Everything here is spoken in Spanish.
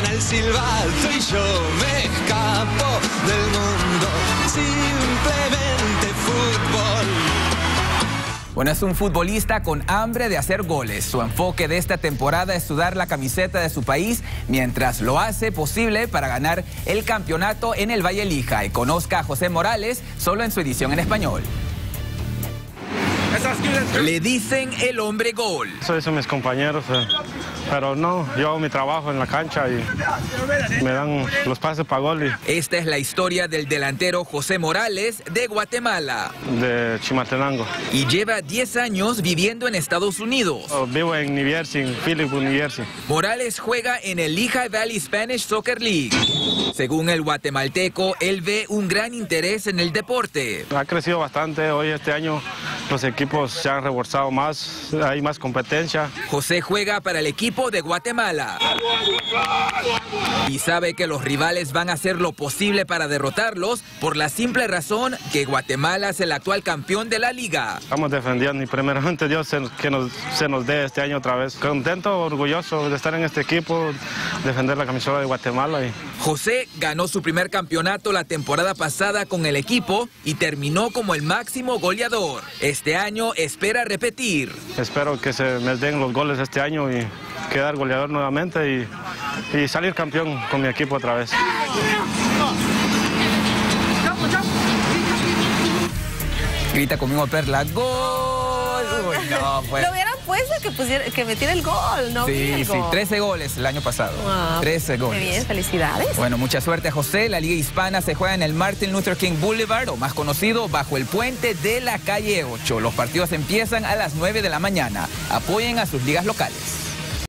suena el silbato y yo me escapo del mundo. Simplemente fútbol. Bueno, es un futbolista con hambre de hacer goles. Su enfoque de esta temporada es sudar la camiseta de su país mientras lo hace posible para ganar el campeonato en el Valle Lija. Y conozca a José Morales solo en su edición en español. Le dicen el hombre gol. Eso son mis compañeros, eh, pero no, yo hago mi trabajo en la cancha y me dan los pases para gol y Esta es la historia del delantero José Morales de Guatemala de Chimaltenango. y lleva 10 años viviendo en Estados Unidos. Oh, Vivo en New Jersey, Philip, New Jersey. Morales juega en el Lehigh Valley Spanish Soccer League. Según el guatemalteco, él ve un gran interés en el deporte. Ha crecido bastante, hoy este año los equipos se han reforzado más, hay más competencia. José juega para el equipo de Guatemala y sabe que los rivales van a hacer lo posible para derrotarlos por la simple razón que Guatemala es el actual campeón de la liga. Estamos defendiendo y primeramente Dios que nos, se nos dé este año otra vez. Contento, orgulloso de estar en este equipo, defender la camisola de Guatemala y José ganó su primer campeonato la temporada pasada con el equipo y terminó como el máximo goleador. Este año espera repetir. espero que se me den los goles este año y quedar goleador nuevamente y, y salir campeón con mi equipo otra vez. Grita conmigo Perla, ¡Gol! Uy, no, pues. Lo hubieran puesto que, pusiera, que metiera el gol, ¿no? Sí, el sí, gol. 13 goles el año pasado. Ah, 13 Qué goles. bien, felicidades. Bueno, mucha suerte a José. La Liga Hispana se juega en el Martin Luther King Boulevard, o más conocido, bajo el puente de la calle 8. Los partidos empiezan a las 9 de la mañana. Apoyen a sus ligas locales.